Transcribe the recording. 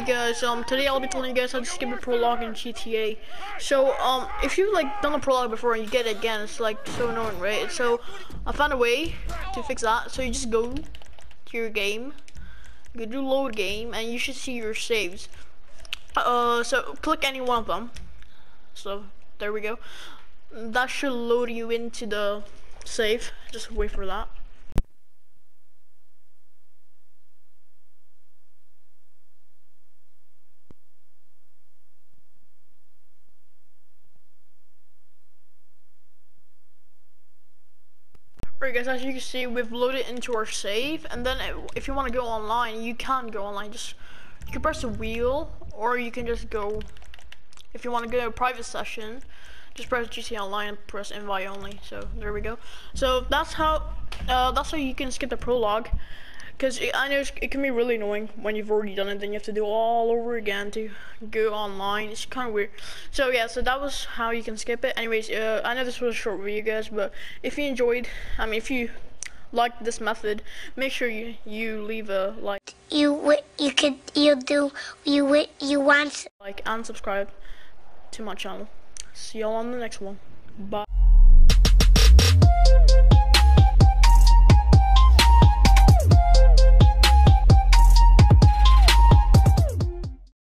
guys. Um, today I'll be telling you guys how to skip a prologue in GTA. So, um, if you've like done a prologue before and you get it again, it's like so annoying, right? So, I found a way to fix that. So you just go to your game, you do load game, and you should see your saves. Uh, so click any one of them. So there we go. That should load you into the save. Just wait for that. Alright guys, as you can see, we've loaded into our save, and then if you want to go online, you can go online. Just you can press the wheel, or you can just go. If you want to go to a private session, just press GTA Online and press invite only. So there we go. So that's how uh, that's how you can skip the prologue. Because I know it can be really annoying when you've already done it, then you have to do all over again to go online. It's kind of weird. So yeah, so that was how you can skip it. Anyways, uh, I know this was a short video, guys, but if you enjoyed, I mean, if you liked this method, make sure you you leave a like. You you could you do you you want like and subscribe to my channel. See y'all on the next one. Bye.